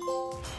Música